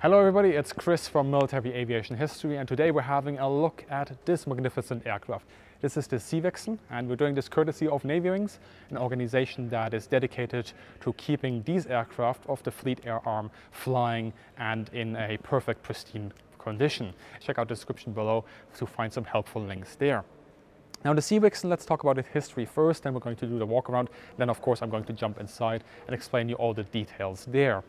Hello everybody, it's Chris from Military Aviation History and today we're having a look at this magnificent aircraft. This is the Sea Vixen and we're doing this courtesy of Navy Wings, an organization that is dedicated to keeping these aircraft of the Fleet Air Arm flying and in a perfect pristine condition. Check out the description below to find some helpful links there. Now the Sea Vixen, let's talk about its history first, then we're going to do the walk around. Then of course I'm going to jump inside and explain you all the details there.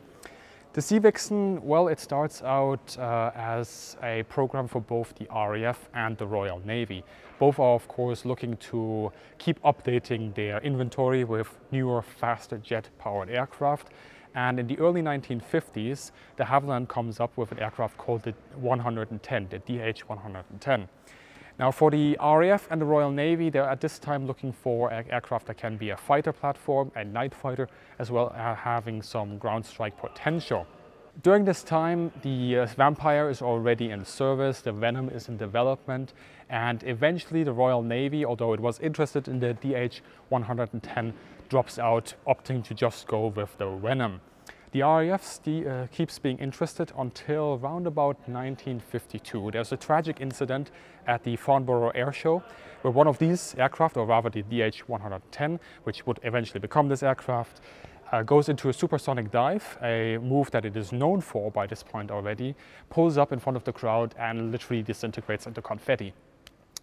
The Sea Vixen, well, it starts out uh, as a program for both the RAF and the Royal Navy. Both are, of course, looking to keep updating their inventory with newer, faster jet-powered aircraft. And in the early 1950s, de Havilland comes up with an aircraft called the 110, the DH-110. Now for the RAF and the Royal Navy, they're at this time looking for aircraft that can be a fighter platform, a night fighter, as well as having some ground strike potential. During this time, the uh, Vampire is already in service, the Venom is in development, and eventually the Royal Navy, although it was interested in the DH-110, drops out, opting to just go with the Venom. The RAF uh, keeps being interested until around about 1952. There's a tragic incident at the Farnborough Air Show where one of these aircraft, or rather the DH-110, which would eventually become this aircraft, uh, goes into a supersonic dive, a move that it is known for by this point already, pulls up in front of the crowd and literally disintegrates into confetti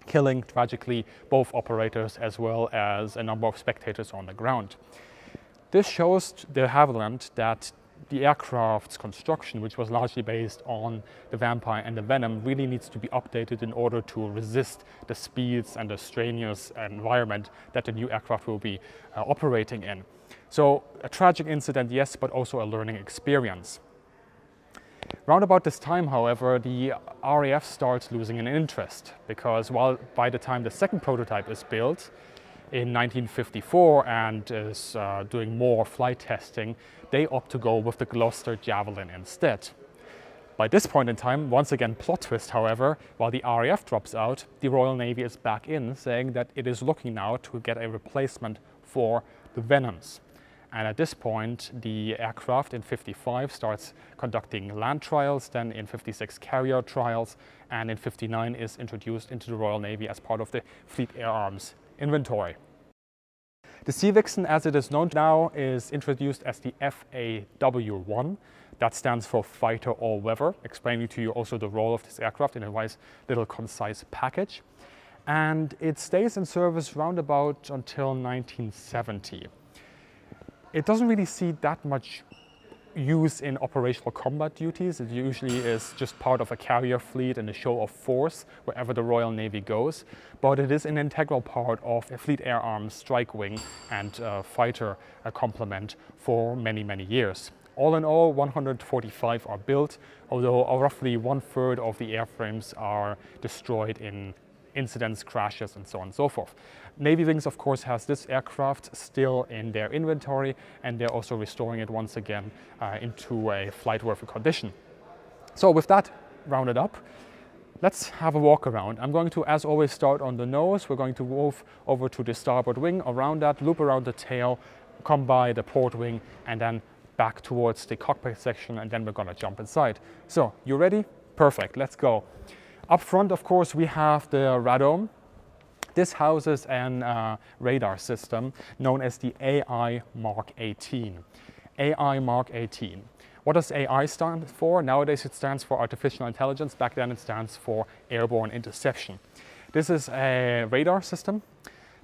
killing tragically both operators as well as a number of spectators on the ground. This shows de Havilland that the aircraft's construction, which was largely based on the Vampire and the Venom, really needs to be updated in order to resist the speeds and the strenuous environment that the new aircraft will be uh, operating in. So a tragic incident, yes, but also a learning experience. Round about this time, however, the RAF starts losing an interest because while by the time the second prototype is built, in 1954 and is uh, doing more flight testing, they opt to go with the Gloster Javelin instead. By this point in time, once again plot twist however, while the RAF drops out, the Royal Navy is back in saying that it is looking now to get a replacement for the Venoms. And at this point, the aircraft in 55 starts conducting land trials, then in 56 carrier trials, and in 59 is introduced into the Royal Navy as part of the Fleet Air Arms inventory. The Sea Vixen, as it is known now, is introduced as the FAW-1. That stands for Fighter All Weather, explaining to you also the role of this aircraft in a nice little concise package. And it stays in service round about until 1970. It doesn't really see that much use in operational combat duties. It usually is just part of a carrier fleet and a show of force wherever the Royal Navy goes. But it is an integral part of a Fleet Air Arms strike wing and uh, fighter complement for many, many years. All in all, 145 are built, although roughly one third of the airframes are destroyed in incidents, crashes, and so on and so forth. Navy Wings, of course, has this aircraft still in their inventory, and they're also restoring it once again uh, into a flight-worthy condition. So with that rounded up, let's have a walk around. I'm going to, as always, start on the nose. We're going to move over to the starboard wing, around that, loop around the tail, come by the port wing, and then back towards the cockpit section, and then we're gonna jump inside. So, you ready? Perfect, let's go. Up front, of course, we have the radome. This houses an uh, radar system known as the AI Mark 18. AI Mark 18. What does AI stand for? Nowadays it stands for artificial intelligence. Back then it stands for airborne interception. This is a radar system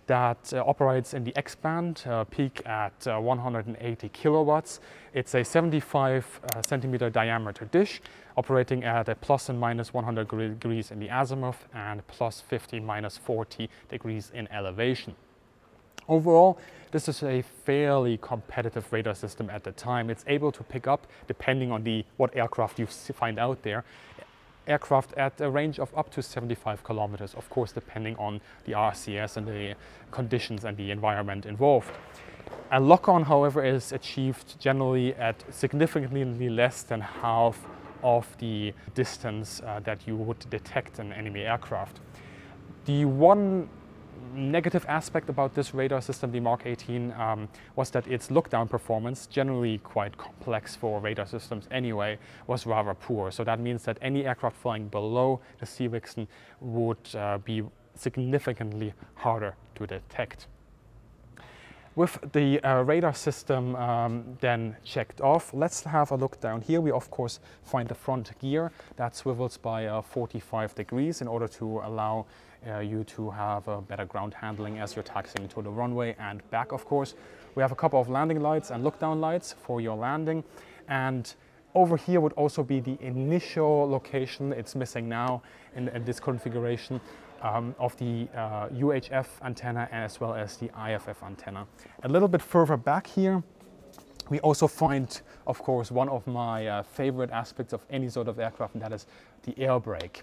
that uh, operates in the X-band, uh, peak at uh, 180 kilowatts. It's a 75 uh, centimeter diameter dish operating at a plus and minus 100 degrees in the azimuth and plus 50 minus 40 degrees in elevation. Overall, this is a fairly competitive radar system at the time. It's able to pick up, depending on the what aircraft you find out there, aircraft at a range of up to 75 kilometers, of course, depending on the RCS and the conditions and the environment involved. A lock-on, however, is achieved generally at significantly less than half of the distance uh, that you would detect an enemy aircraft. The one negative aspect about this radar system, the Mark 18, um, was that its look-down performance, generally quite complex for radar systems anyway, was rather poor. So that means that any aircraft flying below the Sea Vixen would uh, be significantly harder to detect. With the uh, radar system um, then checked off, let's have a look down here. We of course find the front gear that swivels by uh, 45 degrees in order to allow you to have a better ground handling as you're taxiing to the runway and back of course. We have a couple of landing lights and look down lights for your landing and over here would also be the initial location, it's missing now in, in this configuration, um, of the uh, UHF antenna as well as the IFF antenna. A little bit further back here, we also find, of course, one of my uh, favorite aspects of any sort of aircraft, and that is the air brake.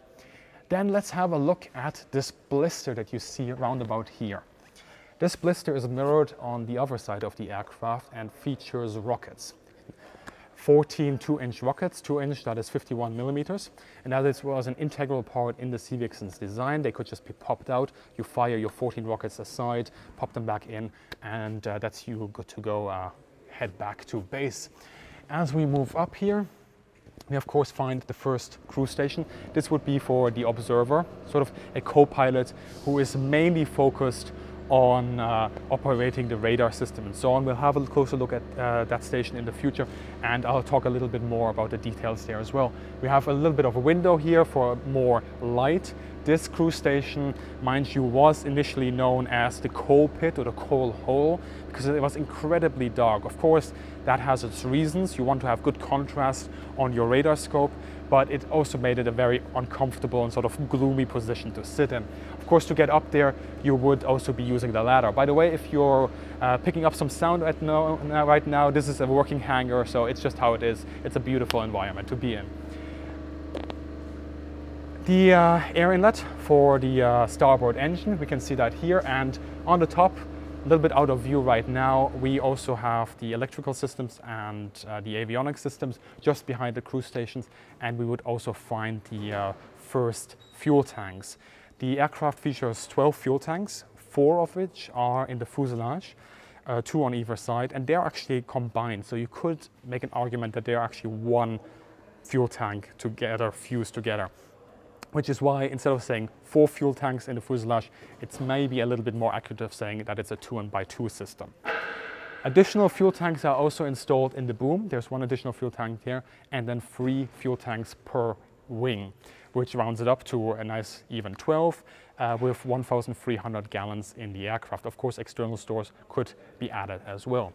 Then let's have a look at this blister that you see around about here. This blister is mirrored on the other side of the aircraft and features rockets. 14 2-inch rockets, 2-inch that is 51 millimeters, and as that was an integral part in the Sea Vixen's design. They could just be popped out. You fire your 14 rockets aside, pop them back in, and uh, that's you good to go. Uh, head back to base. As we move up here, we of course find the first crew station. This would be for the observer, sort of a co-pilot who is mainly focused on uh, operating the radar system and so on. We'll have a closer look at uh, that station in the future and I'll talk a little bit more about the details there as well. We have a little bit of a window here for more light. This crew station, mind you, was initially known as the coal pit or the coal hole because it was incredibly dark. Of course, that has its reasons. You want to have good contrast on your radar scope, but it also made it a very uncomfortable and sort of gloomy position to sit in. Of course, to get up there, you would also be using the ladder. By the way, if you're uh, picking up some sound right now, right now, this is a working hangar, so it's just how it is. It's a beautiful environment to be in. The uh, air inlet for the uh, starboard engine, we can see that here, and on the top, a little bit out of view right now, we also have the electrical systems and uh, the avionics systems just behind the crew stations, and we would also find the uh, first fuel tanks. The aircraft features 12 fuel tanks, four of which are in the fuselage, uh, two on either side, and they're actually combined. So you could make an argument that they're actually one fuel tank together, fused together. Which is why instead of saying four fuel tanks in the fuselage, it's maybe a little bit more accurate of saying that it's a two and by two system. Additional fuel tanks are also installed in the boom. There's one additional fuel tank there, and then three fuel tanks per wing which rounds it up to a nice even 12 uh, with 1,300 gallons in the aircraft. Of course, external stores could be added as well.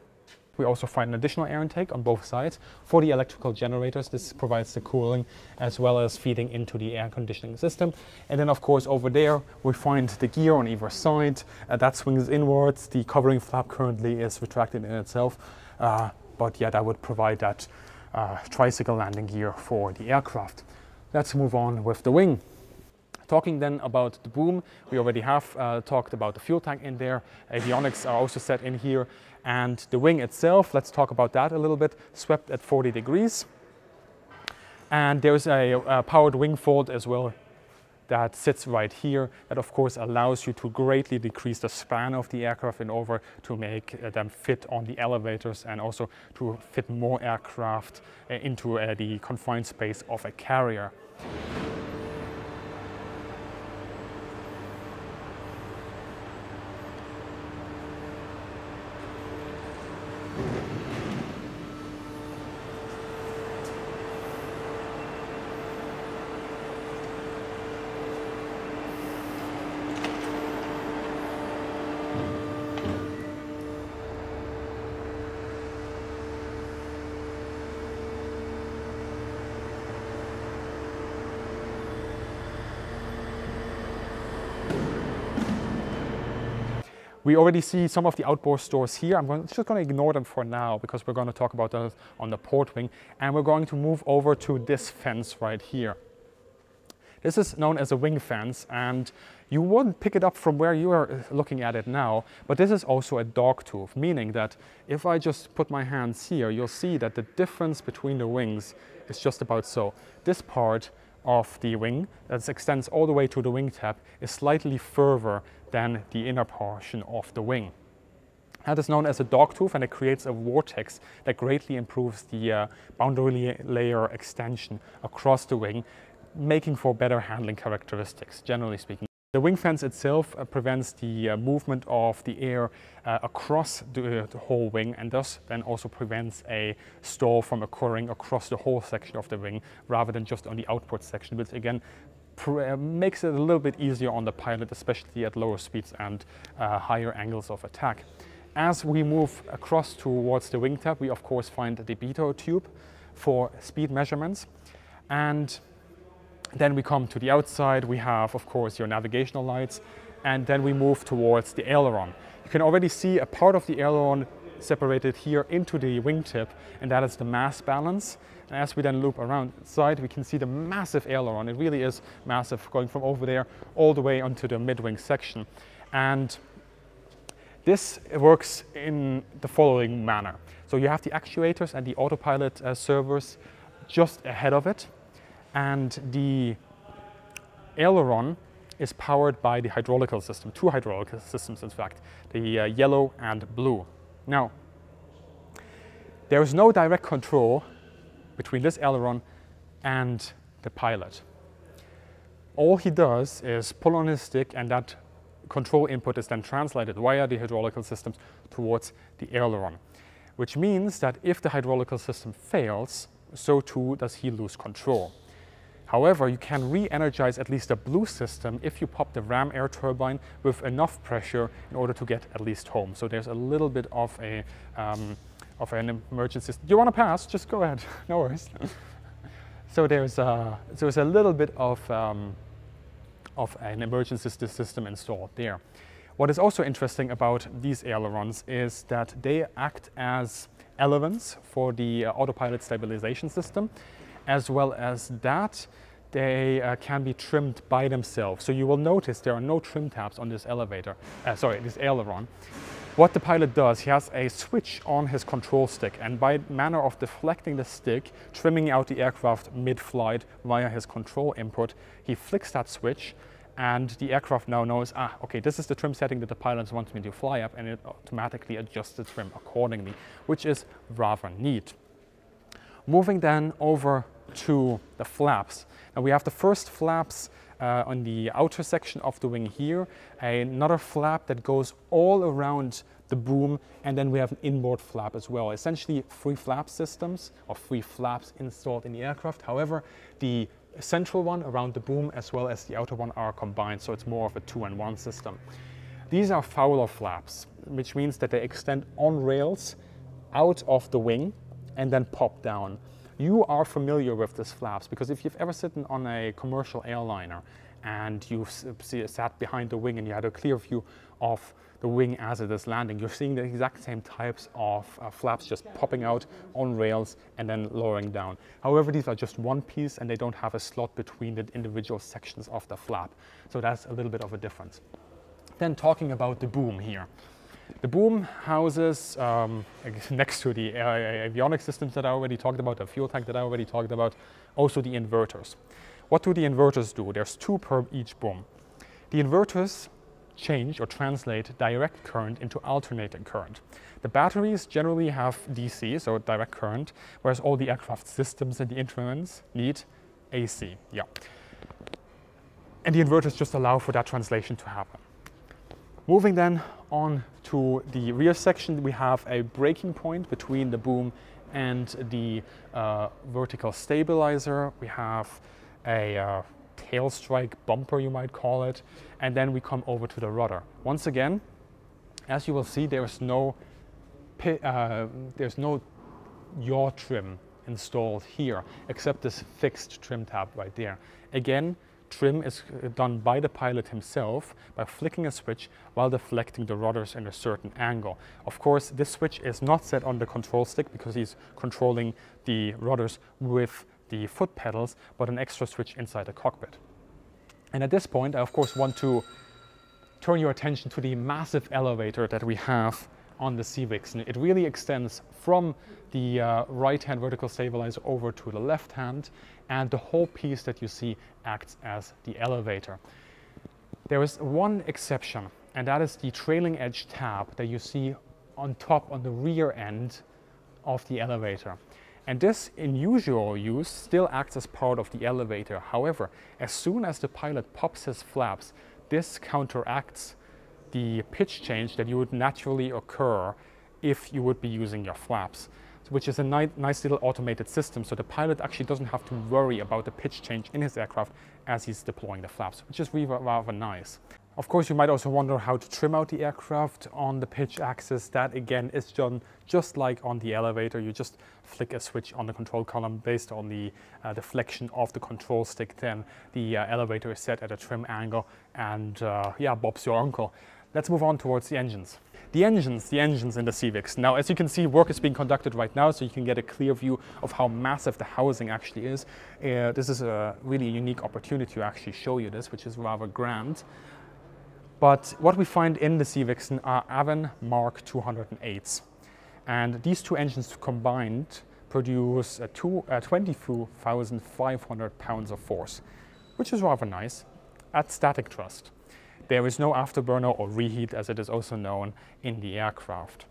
We also find an additional air intake on both sides. For the electrical generators, this provides the cooling as well as feeding into the air conditioning system. And then of course over there, we find the gear on either side. Uh, that swings inwards. The covering flap currently is retracted in itself. Uh, but yeah, that would provide that uh, tricycle landing gear for the aircraft. Let's move on with the wing. Talking then about the boom, we already have uh, talked about the fuel tank in there. Avionics are also set in here. And the wing itself, let's talk about that a little bit, swept at 40 degrees. And there's a, a powered wing fold as well that sits right here that of course allows you to greatly decrease the span of the aircraft in order to make uh, them fit on the elevators and also to fit more aircraft uh, into uh, the confined space of a carrier. え? We already see some of the outboard stores here. I'm going, just going to ignore them for now because we're going to talk about those on the port wing. And we're going to move over to this fence right here. This is known as a wing fence and you wouldn't pick it up from where you are uh, looking at it now, but this is also a dog tooth, meaning that if I just put my hands here, you'll see that the difference between the wings is just about so. This part of the wing that extends all the way to the wingtip is slightly further than the inner portion of the wing. That is known as a dogtooth and it creates a vortex that greatly improves the uh, boundary layer extension across the wing, making for better handling characteristics, generally speaking. The wing fence itself uh, prevents the uh, movement of the air uh, across the, the, whole wing and thus then also prevents a stall from occurring across the whole section of the wing rather than just on the output section, which again uh, makes it a little bit easier on the pilot, especially at lower speeds and uh, higher angles of attack. As we move across towards the wingtip, we of course find the pitot tube for speed measurements and then we come to the outside, we have of course your navigational lights, and then we move towards the aileron. You can already see a part of the aileron separated here into the wingtip, and that is the mass balance. And as we then loop around side, we can see the massive aileron. It really is massive, going from over there all the way onto the mid-wing section. And this works in the following manner. So you have the actuators and the autopilot uh, servos just ahead of it and the aileron is powered by the hydraulical system, two hydraulical systems in fact, the uh, yellow and blue. Now, there is no direct control between this aileron and the pilot. All he does is pull on his stick and that control input is then translated via the hydraulical systems towards the aileron, which means that if the hydraulical system fails, so too does he lose control. However, you can re-energize at least the blue system if you pop the ram air turbine with enough pressure in order to get at least home. So there's a little bit of a um, of an emergency. You want to pass? Just go ahead. no worries. so there's a, so there's a little bit of um, of an emergency system installed there. What is also interesting about these ailerons is that they act as elevons for the uh, autopilot stabilization system as well as that they uh, can be trimmed by themselves. So you will notice there are no trim tabs on this elevator, uh, sorry, this aileron. What the pilot does, he has a switch on his control stick and by manner of deflecting the stick, trimming out the aircraft mid-flight via his control input, he flicks that switch and the aircraft now knows, ah, okay, this is the trim setting that the pilot wants me to fly up and it automatically adjusts the trim accordingly, which is rather neat. Moving then over to the flaps. Now we have the first flaps uh, on the outer section of the wing here, another flap that goes all around the boom, and then we have an inboard flap as well. Essentially three flap systems or three flaps installed in the aircraft. However, the central one around the boom as well as the outer one are combined, so it's more of a two-and-one system. These are Fowler flaps, which means that they extend on rails out of the wing and then pop down. You are familiar with these flaps because if you've ever sat on a commercial airliner and you've sat behind the wing and you had a clear view of the wing as it is landing, you're seeing the exact same types of uh, flaps just popping out on rails and then lowering down. However, these are just one piece and they don't have a slot between the individual sections of the flap. So that's a little bit of a difference. Then talking about the boom here. The boom houses, um, next to the avionics systems that I already talked about, the fuel tank that I already talked about, also the inverters. What do the inverters do? There's two per each boom. The inverters change or translate direct current into alternating current. The batteries generally have DC, so direct current, whereas all the aircraft systems and the instruments need AC. Yeah. And the inverters just allow for that translation to happen. Moving then on to the rear section, we have a breaking point between the boom and the uh, vertical stabilizer. We have a uh, tail strike bumper, you might call it, and then we come over to the rudder. Once again, as you will see, there's no, uh, there's no yaw trim installed here, except this fixed trim tab right there. Again, trim is uh, done by the pilot himself by flicking a switch while deflecting the rudders in a certain angle. Of course, this switch is not set on the control stick because he's controlling the rudders with the foot pedals, but an extra switch inside the cockpit. And at this point, I of course want to turn your attention to the massive elevator that we have on the Sea And It really extends from the uh, right-hand vertical stabilizer over to the left hand, and the whole piece that you see acts as the elevator. There is one exception, and that is the trailing edge tab that you see on top on the rear end of the elevator. And this, in usual use, still acts as part of the elevator. However, as soon as the pilot pops his flaps, this counteracts the pitch change that you would naturally occur if you would be using your flaps, which is a ni nice little automated system. So the pilot actually doesn't have to worry about the pitch change in his aircraft as he's deploying the flaps, which is really rather nice. Of course, you might also wonder how to trim out the aircraft on the pitch axis. That again is done just like on the elevator. You just flick a switch on the control column based on the uh, deflection of the control stick. Then the uh, elevator is set at a trim angle and uh, yeah, Bob's your uncle. Let's move on towards the engines. The engines, the engines in the Sea Now, as you can see, work is being conducted right now, so you can get a clear view of how massive the housing actually is. Uh, this is a really unique opportunity to actually show you this, which is rather grand. But what we find in the Sea are Avon Mark 208s. And these two engines combined produce uh, 22,500 pounds of force, which is rather nice at static thrust. There is no afterburner or reheat as it is also known in the aircraft.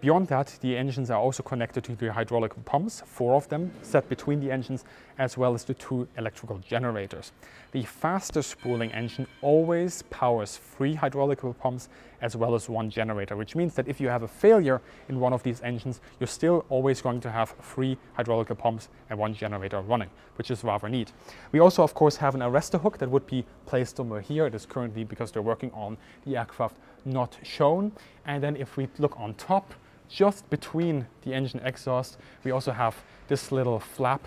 Beyond that, the engines are also connected to the hydraulic pumps, four of them set between the engines, as well as the two electrical generators. The faster spooling engine always powers three hydraulic pumps as well as one generator, which means that if you have a failure in one of these engines, you're still always going to have three hydraulic pumps and one generator running, which is rather neat. We also, of course, have an arrestor hook that would be placed over here. It is currently, because they're working on the aircraft, not shown. And then if we look on top, just between the engine exhaust, we also have this little flap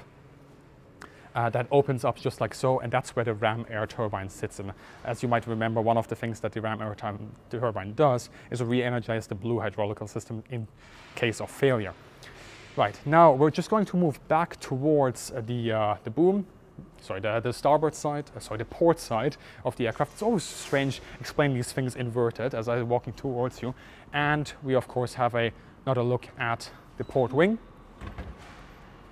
uh, that opens up just like so, and that's where the ram air turbine sits in. As you might remember, one of the things that the ram air turbine does is re-energize the blue hydraulical system in case of failure. Right, now we're just going to move back towards uh, the, uh, the boom, sorry, the, the starboard side, uh, sorry, the port side of the aircraft. It's always strange explaining these things inverted as I'm walking towards you. And we of course have a another look at the port wing.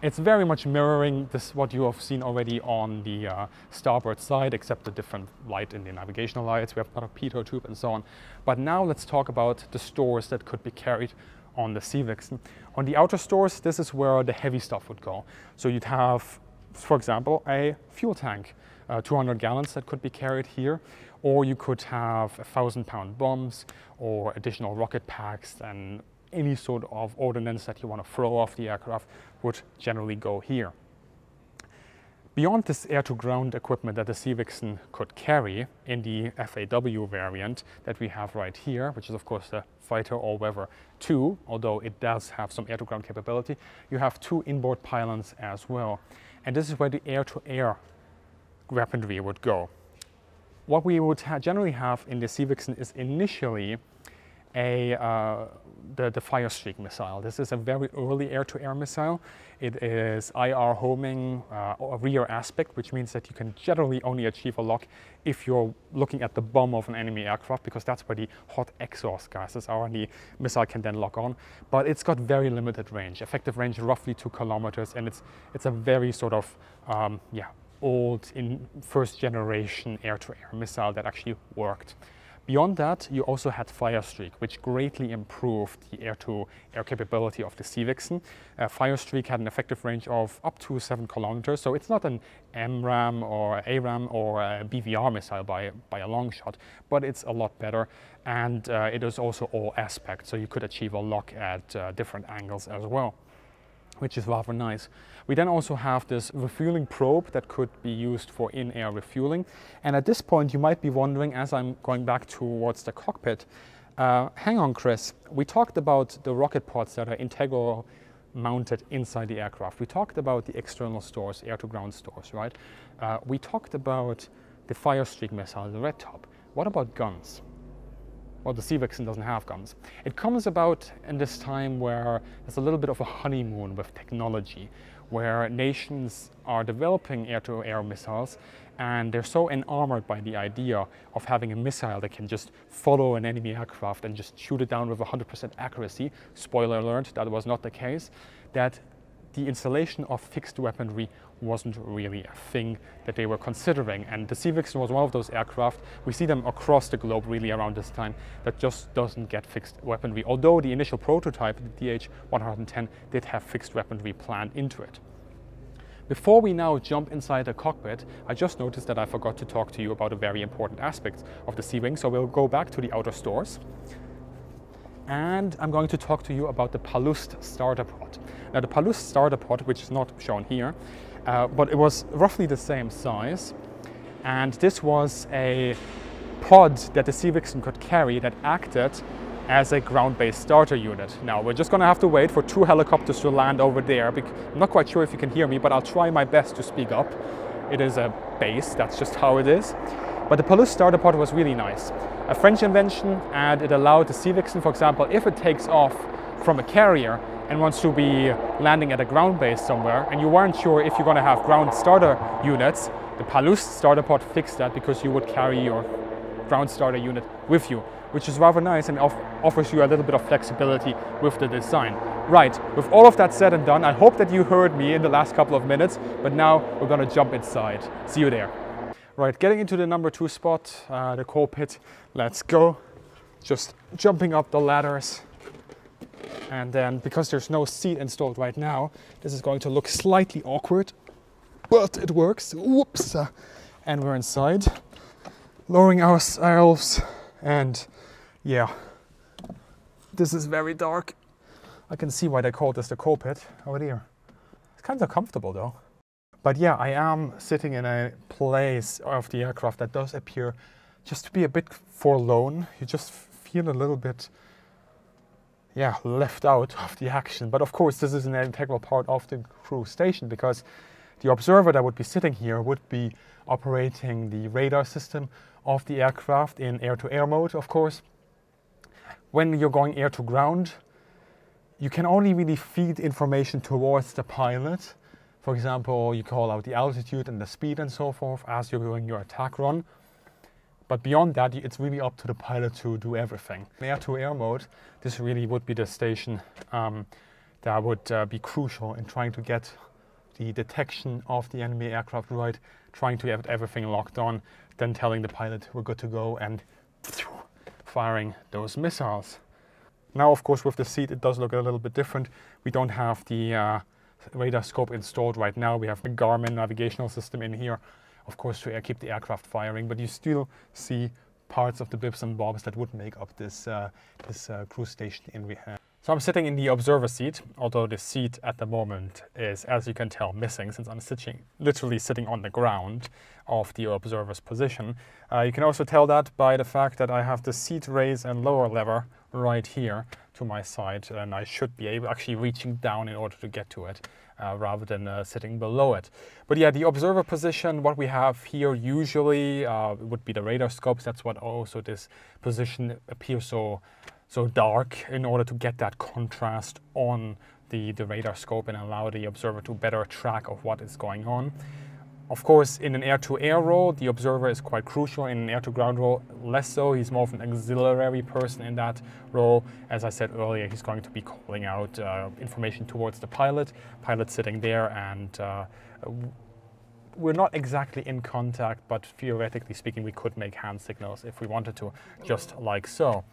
It's very much mirroring this what you have seen already on the uh, starboard side, except the different light in the navigational lights. We have another pitot tube and so on. But now let's talk about the stores that could be carried on the Sea Vixen. On the outer stores, this is where the heavy stuff would go. So you'd have, for example, a fuel tank, uh, 200 gallons that could be carried here, or you could have a thousand pound bombs or additional rocket packs and any sort of ordnance that you want to throw off the aircraft would generally go here. Beyond this air-to-ground equipment that the Sea Vixen could carry in the FAW variant that we have right here, which is of course the Fighter All-Weather 2, although it does have some air-to-ground capability, you have two inboard pylons as well. And this is where the air-to-air -air weaponry would go. What we would ha generally have in the Sea Vixen is initially a, uh, the, the Firestreak missile. This is a very early air-to-air -air missile. It is IR homing uh, rear aspect, which means that you can generally only achieve a lock if you're looking at the bum of an enemy aircraft, because that's where the hot exhaust gases are and the missile can then lock on. But it's got very limited range, effective range roughly two kilometers, and it's, it's a very sort of, um, yeah, old in first generation air-to-air -air missile that actually worked. Beyond that, you also had Firestreak, which greatly improved the air-to-air capability of the Sea Vixen. Uh, Firestreak had an effective range of up to seven kilometers, so it's not an MRAAM or ARAM or a BVR missile by, by a long shot, but it's a lot better. And uh, it is also all aspect, so you could achieve a lock at uh, different angles as well which is rather nice. We then also have this refueling probe that could be used for in-air refueling. And at this point, you might be wondering, as I'm going back towards the cockpit, uh, hang on, Chris, we talked about the rocket pods that are integral mounted inside the aircraft. We talked about the external stores, air-to-ground stores, right? Uh, we talked about the Firestreak missile, the red top. What about guns? well, the Sea Vixen doesn't have guns. It comes about in this time where there's a little bit of a honeymoon with technology, where nations are developing air-to-air missiles and they're so enamored by the idea of having a missile that can just follow an enemy aircraft and just shoot it down with 100% accuracy. Spoiler alert, that was not the case. That the installation of fixed weaponry wasn't really a thing that they were considering. And the Sea Vixen was one of those aircraft, we see them across the globe really around this time, that just doesn't get fixed weaponry. Although the initial prototype, the DH-110, did have fixed weaponry planned into it. Before we now jump inside the cockpit, I just noticed that I forgot to talk to you about a very important aspect of the Sea Wing, so we'll go back to the outer stores. And I'm going to talk to you about the Palouste starter pod. Now the Palouste starter pod, which is not shown here, uh, but it was roughly the same size. And this was a pod that the Sea Vixen could carry that acted as a ground-based starter unit. Now we're just gonna have to wait for two helicopters to land over there. I'm not quite sure if you can hear me, but I'll try my best to speak up. It is a base, that's just how it is. But the Palouste starter pod was really nice. A French invention and it allowed the Sea Vixen, for example, if it takes off from a carrier and wants to be landing at a ground base somewhere and you weren't sure if you're gonna have ground starter units, the Palouste starter pod fixed that because you would carry your ground starter unit with you which is rather nice and off offers you a little bit of flexibility with the design. Right, with all of that said and done, I hope that you heard me in the last couple of minutes, but now we're gonna jump inside. See you there. Right, getting into the number two spot, uh, the pit. let's go. Just jumping up the ladders. And then, because there's no seat installed right now, this is going to look slightly awkward, but it works. Whoops! And we're inside, lowering ourselves and yeah, this is very dark. I can see why they call this the coal pit over there. It's kind of comfortable though. But yeah, I am sitting in a place of the aircraft that does appear just to be a bit forlorn. You just feel a little bit, yeah, left out of the action. But of course, this is an integral part of the crew station because the observer that would be sitting here would be operating the radar system of the aircraft in air-to-air -air mode, of course, when you're going air to ground, you can only really feed information towards the pilot. For example, you call out the altitude and the speed and so forth as you're doing your attack run. But beyond that, it's really up to the pilot to do everything. In air-to-air -air mode, this really would be the station um, that would uh, be crucial in trying to get the detection of the enemy aircraft right, trying to have everything locked on, then telling the pilot we're good to go and firing those missiles. Now, of course, with the seat, it does look a little bit different. We don't have the uh, radar scope installed right now. We have the Garmin navigational system in here, of course, to keep the aircraft firing, but you still see parts of the bibs and bobs that would make up this, uh, this uh, cruise station in Rehab. So I'm sitting in the observer seat, although the seat at the moment is, as you can tell, missing since I'm sitting, literally sitting on the ground of the observer's position. Uh, you can also tell that by the fact that I have the seat raise and lower lever right here to my side, and I should be able actually reaching down in order to get to it. Uh, rather than uh, sitting below it. But yeah, the observer position, what we have here usually uh, would be the radar scopes. That's what also this position appears so so dark in order to get that contrast on the, the radar scope and allow the observer to better track of what is going on. Of course, in an air-to-air -air role, the observer is quite crucial. In an air-to-ground role, less so. He's more of an auxiliary person in that role. As I said earlier, he's going to be calling out uh, information towards the pilot. Pilot sitting there and uh, we're not exactly in contact, but theoretically speaking, we could make hand signals if we wanted to, just like so.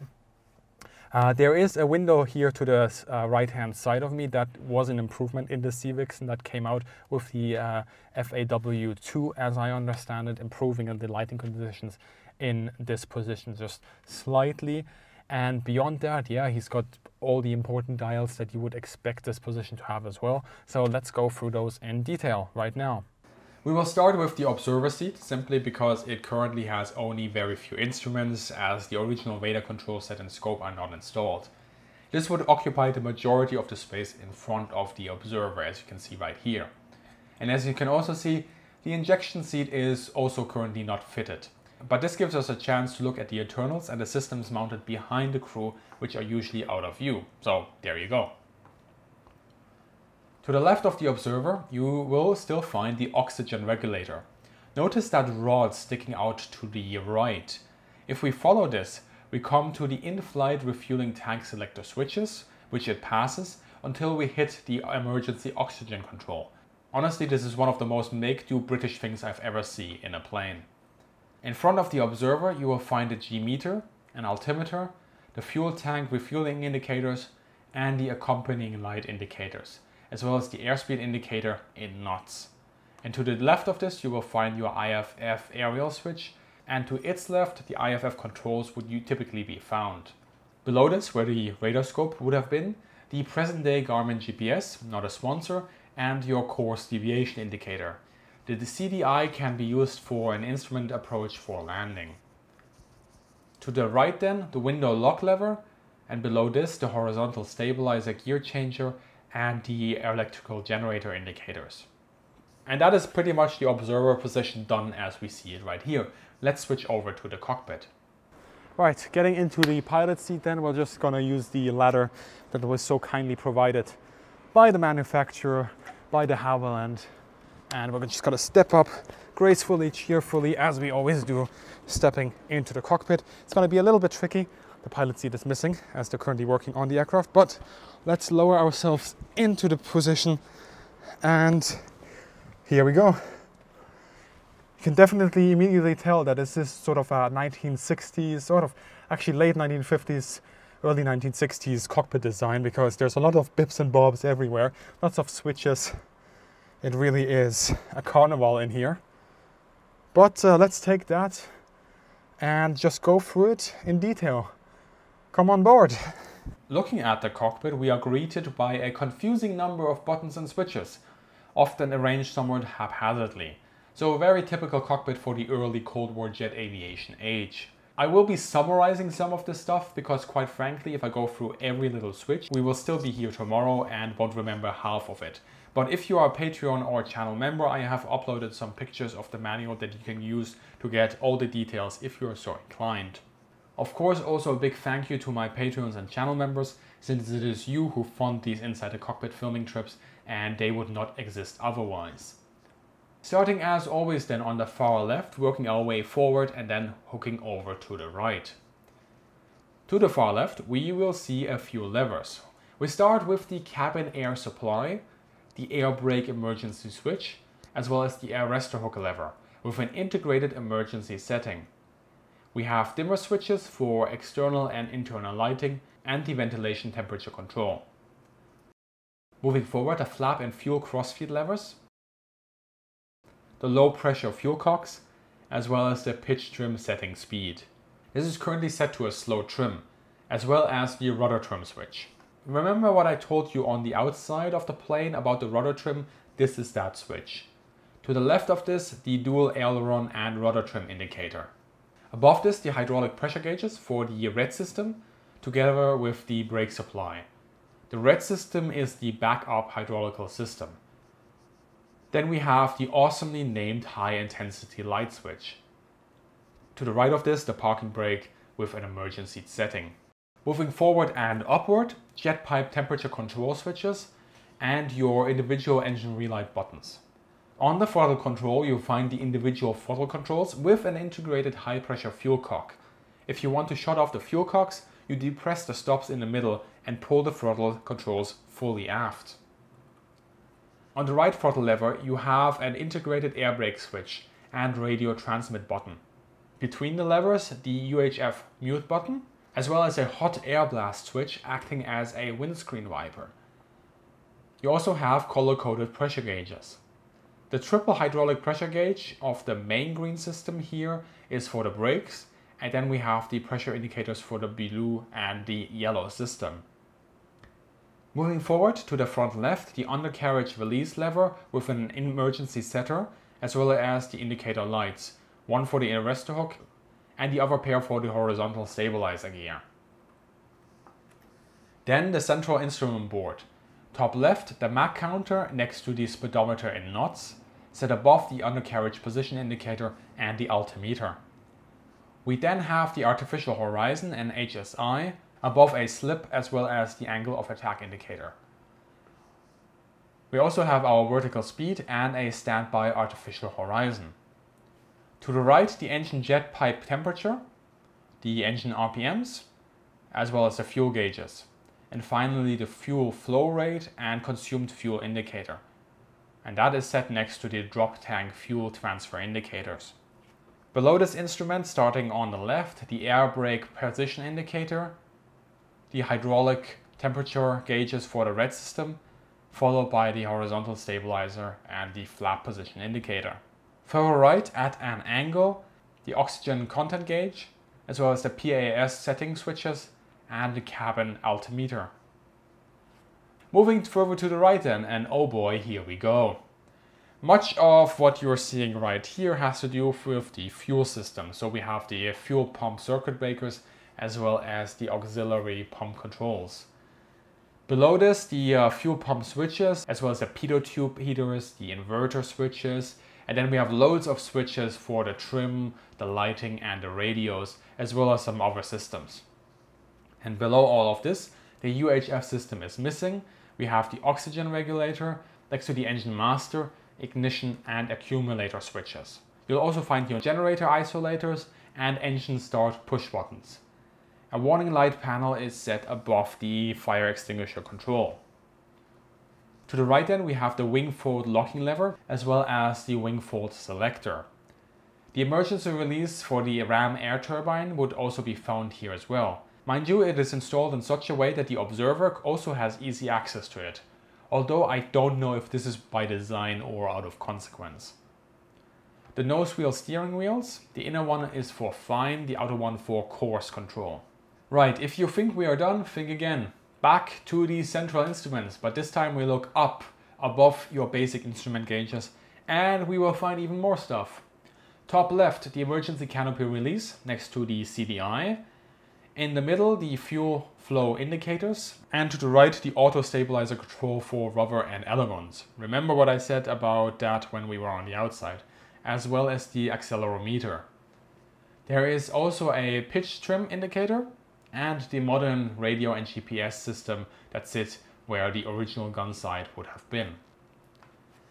Uh, there is a window here to the uh, right-hand side of me that was an improvement in the Sea Vixen that came out with the uh, FAW2, as I understand it, improving the lighting conditions in this position just slightly. And beyond that, yeah, he's got all the important dials that you would expect this position to have as well. So let's go through those in detail right now. We will start with the observer seat simply because it currently has only very few instruments as the original radar control set and scope are not installed. This would occupy the majority of the space in front of the observer as you can see right here. And as you can also see, the ejection seat is also currently not fitted. But this gives us a chance to look at the internals and the systems mounted behind the crew which are usually out of view. So there you go. To the left of the observer, you will still find the oxygen regulator. Notice that rod sticking out to the right. If we follow this, we come to the in-flight refueling tank selector switches, which it passes until we hit the emergency oxygen control. Honestly, this is one of the most make-do British things I've ever seen in a plane. In front of the observer, you will find a G-meter, an altimeter, the fuel tank refueling indicators, and the accompanying light indicators, as well as the airspeed indicator in knots. And to the left of this, you will find your IFF aerial switch, and to its left, the IFF controls would you typically be found. Below this, where the radar scope would have been, the present day Garmin GPS, not a sponsor, and your course deviation indicator. The CDI can be used for an instrument approach for landing. To the right then, the window lock lever, and below this, the horizontal stabilizer gear changer and the electrical generator indicators. And that is pretty much the observer position done as we see it right here. Let's switch over to the cockpit. Right, getting into the pilot seat then, we're just gonna use the ladder that was so kindly provided by the manufacturer, by de Havilland. And we're just gonna step up gracefully, cheerfully, as we always do, stepping into the cockpit. It's gonna be a little bit tricky. The pilot seat is missing as they're currently working on the aircraft, but let's lower ourselves into the position and here we go. You can definitely immediately tell that this is sort of a 1960s, sort of actually late 1950s, early 1960s cockpit design because there's a lot of bips and bobs everywhere, lots of switches. It really is a carnival in here. But uh, let's take that and just go through it in detail. Come on board. Looking at the cockpit, we are greeted by a confusing number of buttons and switches often arranged somewhat haphazardly. So a very typical cockpit for the early Cold War jet aviation age. I will be summarizing some of this stuff because quite frankly, if I go through every little switch, we will still be here tomorrow and won't remember half of it. But if you are a Patreon or channel member, I have uploaded some pictures of the manual that you can use to get all the details if you are so inclined. Of course, also a big thank you to my Patreons and channel members, since it is you who fund these Inside the Cockpit filming trips and they would not exist otherwise. Starting as always then on the far left, working our way forward and then hooking over to the right. To the far left, we will see a few levers. We start with the cabin air supply, the air brake emergency switch, as well as the arrestor hook lever with an integrated emergency setting. We have dimmer switches for external and internal lighting and the ventilation temperature control. Moving forward, the flap and fuel crossfeed levers, the low pressure fuel cocks, as well as the pitch trim setting speed. This is currently set to a slow trim, as well as the rudder trim switch. Remember what I told you on the outside of the plane about the rudder trim? This is that switch. To the left of this, the dual aileron and rudder trim indicator. Above this, the hydraulic pressure gauges for the red system, together with the brake supply. The red system is the backup hydraulical system. Then we have the awesomely named high intensity light switch. To the right of this, the parking brake with an emergency setting. Moving forward and upward, jet pipe temperature control switches and your individual engine relight buttons. On the throttle control, you'll find the individual throttle controls with an integrated high pressure fuel cock. If you want to shut off the fuel cocks, you depress the stops in the middle and pull the throttle controls fully aft. On the right throttle lever you have an integrated air brake switch and radio transmit button. Between the levers the UHF mute button as well as a hot air blast switch acting as a windscreen wiper. You also have color-coded pressure gauges. The triple hydraulic pressure gauge of the main green system here is for the brakes and then we have the pressure indicators for the blue and the yellow system. Moving forward to the front left, the undercarriage release lever with an emergency setter, as well as the indicator lights, one for the arrestor hook and the other pair for the horizontal stabilizer gear. Then the central instrument board. Top left, the Mach counter next to the speedometer in knots, set above the undercarriage position indicator and the altimeter. We then have the artificial horizon and HSI above a slip as well as the angle of attack indicator. We also have our vertical speed and a standby artificial horizon. To the right, the engine jet pipe temperature, the engine RPMs, as well as the fuel gauges. And finally, the fuel flow rate and consumed fuel indicator. And that is set next to the drop tank fuel transfer indicators. Below this instrument, starting on the left, the air brake position indicator, the hydraulic temperature gauges for the red system, followed by the horizontal stabilizer and the flap position indicator. Further right, at an angle, the oxygen content gauge, as well as the PAS setting switches and the cabin altimeter. Moving further to the right then, and oh boy, here we go. Much of what you're seeing right here has to do with the fuel system. So we have the fuel pump circuit breakers as well as the auxiliary pump controls. Below this, the uh, fuel pump switches, as well as the pitot tube heaters, the inverter switches, and then we have loads of switches for the trim, the lighting, and the radios, as well as some other systems. And below all of this, the UHF system is missing. We have the oxygen regulator next to the engine master, ignition, and accumulator switches. You'll also find your generator isolators and engine start push buttons. A warning light panel is set above the fire extinguisher control. To the right then we have the wing fold locking lever as well as the wing fold selector. The emergency release for the ram air turbine would also be found here as well. Mind you, it is installed in such a way that the observer also has easy access to it, although I don't know if this is by design or out of consequence. The nose wheel steering wheels, the inner one is for fine, the outer one for coarse control. Right, if you think we are done, think again. Back to the central instruments, but this time we look up above your basic instrument gauges and we will find even more stuff. Top left, the emergency canopy release next to the CDI. In the middle, the fuel flow indicators. And to the right, the auto stabilizer control for rudder and ailerons. Remember what I said about that when we were on the outside, as well as the accelerometer. There is also a pitch trim indicator and the modern radio and GPS system that sits where the original gun sight would have been.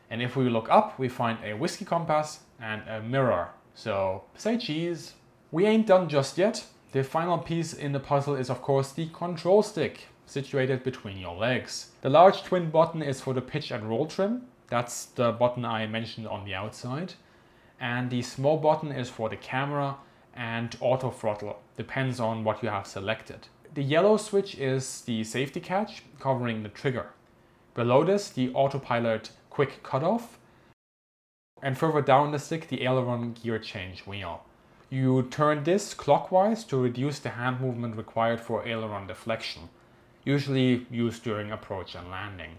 And if we look up, we find a whiskey compass and a mirror. So say cheese. We ain't done just yet. The final piece in the puzzle is of course the control stick, situated between your legs. The large twin button is for the pitch and roll trim. That's the button I mentioned on the outside. And the small button is for the camera and auto throttle, depends on what you have selected. The yellow switch is the safety catch covering the trigger. Below this, the autopilot quick cutoff. And further down the stick, the aileron gear change wheel. You turn this clockwise to reduce the hand movement required for aileron deflection, usually used during approach and landing.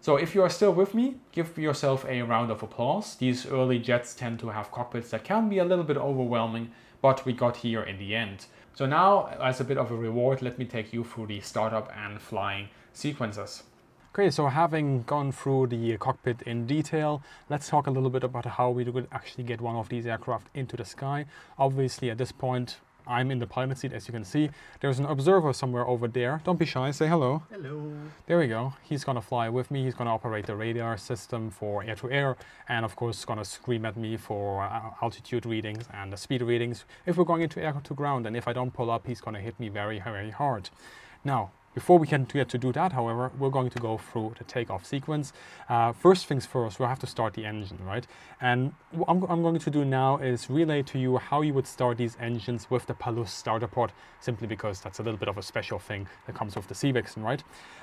So if you are still with me, give yourself a round of applause. These early jets tend to have cockpits that can be a little bit overwhelming, but we got here in the end. So now, as a bit of a reward, let me take you through the startup and flying sequences. Great, so having gone through the cockpit in detail, let's talk a little bit about how we could actually get one of these aircraft into the sky. Obviously, at this point, I'm in the pilot seat, as you can see. There's an observer somewhere over there. Don't be shy, say hello. Hello. There we go. He's gonna fly with me. He's gonna operate the radar system for air-to-air, -air, and of course gonna scream at me for uh, altitude readings and the speed readings if we're going into air-to-ground. And if I don't pull up, he's gonna hit me very, very hard. Now, before we can get to do that, however, we're going to go through the takeoff sequence. Uh, first things first, we'll have to start the engine, right? And what I'm, I'm, going to do now is relay to you how you would start these engines with the Palouste starter pod, simply because that's a little bit of a special thing that comes with the Sea Vixen, right?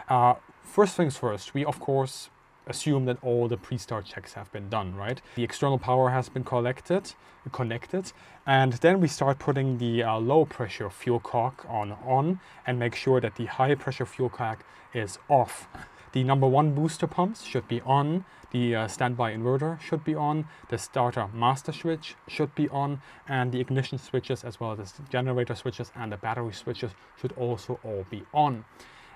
Uh, first things first, we of course assume that all the pre-start checks have been done, right? The external power has been collected, connected, and then we start putting the uh, low pressure fuel cock on on and make sure that the high pressure fuel cock is off. The number one booster pumps should be on, the uh, standby inverter should be on, the starter master switch should be on, and the ignition switches as well as the generator switches and the battery switches should also all be on.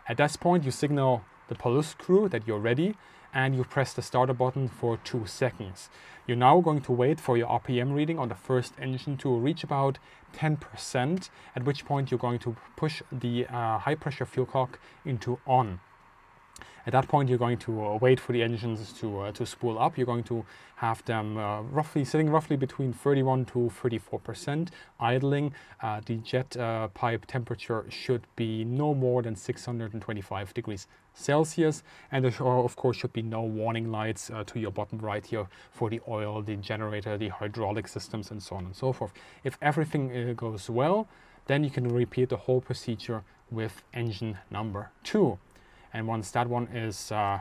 At this point, you signal the Palouste crew that you're ready and you press the starter button for two seconds. You're now going to wait for your RPM reading on the first engine to reach about 10%, at which point you're going to push the uh, high pressure fuel cock into on. At that point, you're going to uh, wait for the engines to, uh, to spool up. You're going to have them uh, roughly sitting roughly between 31 to 34 percent idling. Uh, the jet uh, pipe temperature should be no more than 625 degrees Celsius, and there of course should be no warning lights uh, to your bottom right here for the oil, the generator, the hydraulic systems, and so on and so forth. If everything goes well, then you can repeat the whole procedure with engine number two. And once that one is uh,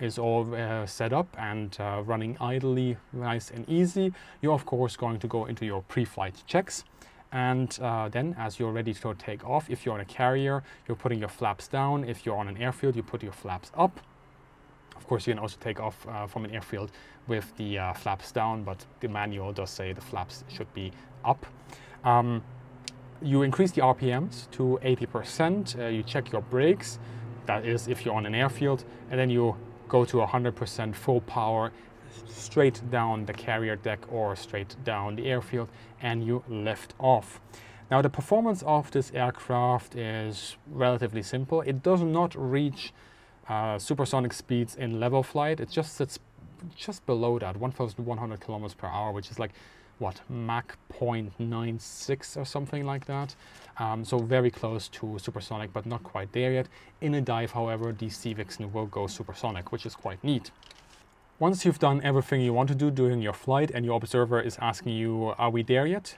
is all uh, set up and uh, running idly nice and easy, you're of course going to go into your pre-flight checks. And uh, then as you're ready to take off, if you're on a carrier, you're putting your flaps down. If you're on an airfield, you put your flaps up. Of course, you can also take off uh, from an airfield with the uh, flaps down, but the manual does say the flaps should be up. Um, you increase the RPMs to 80%, uh, you check your brakes, that is if you're on an airfield, and then you go to 100% full power straight down the carrier deck or straight down the airfield and you lift off. Now the performance of this aircraft is relatively simple. It does not reach uh, supersonic speeds in level flight. It just sits just below that, 1,100 kilometers per hour, which is like what Mach 0.96 or something like that. Um, so very close to supersonic, but not quite there yet. In a dive, however, the Sea Vixen will go supersonic, which is quite neat. Once you've done everything you want to do during your flight and your observer is asking you, are we there yet?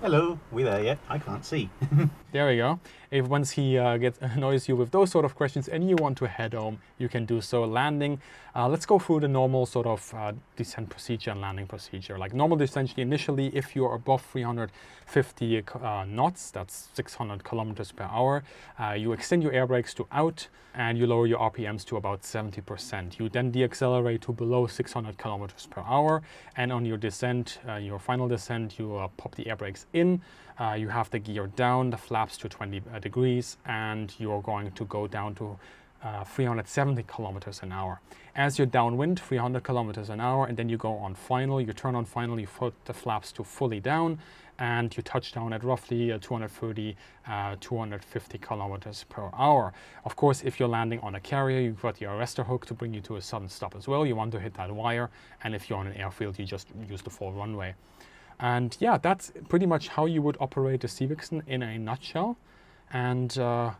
Hello, we there yet? I can't see. there we go. If once he uh, gets annoys you with those sort of questions and you want to head home, you can do so. Landing, uh, let's go through the normal sort of uh, descent procedure and landing procedure. Like normal descent, initially, if you're above 350 uh, knots, that's 600 kilometers per hour, uh, you extend your air brakes to out and you lower your RPMs to about 70%. You then deaccelerate to below 600 kilometers per hour, and on your descent, uh, your final descent, you pop the air brakes in, uh, you have the gear down, the flaps to 20 uh, degrees, and you're going to go down to uh, 370 kilometers an hour. As you're downwind, 300 kilometers an hour, and then you go on final, you turn on final, you put the flaps to fully down, and you touch down at roughly uh, 230, uh, 250 kilometers per hour. Of course, if you're landing on a carrier, you've got your arrestor hook to bring you to a sudden stop as well. You want to hit that wire, and if you're on an airfield, you just use the full runway. And yeah, that's pretty much how you would operate the Sea Vixen in a nutshell. And uh,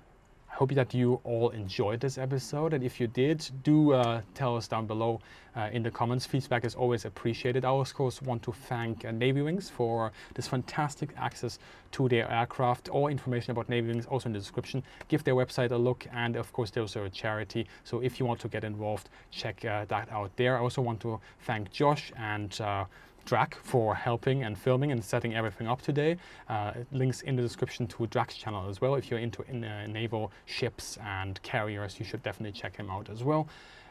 I hope that you all enjoyed this episode. And if you did, do uh, tell us down below uh, in the comments. Feedback is always appreciated. I, of course, want to thank Navy Wings for this fantastic access to their aircraft. All information about Navy Wings also in the description. Give their website a look. And of course, there's a charity. So if you want to get involved, check uh, that out there. I also want to thank Josh and uh, Drac for helping and filming and setting everything up today. Uh, links in the description to Drac's channel as well. If you're into in, uh, naval ships and carriers, you should definitely check him out as well.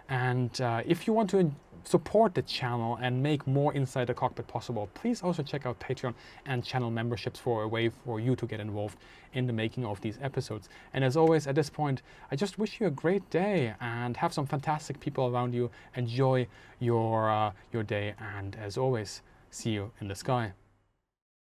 And uh, if you want to support the channel and make more Inside the Cockpit possible, please also check out Patreon and channel memberships for a way for you to get involved in the making of these episodes. And as always, at this point, I just wish you a great day and have some fantastic people around you. Enjoy your, uh, your day. And as always, see you in the sky.